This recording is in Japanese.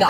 が。